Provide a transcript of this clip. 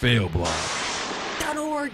failblog.org.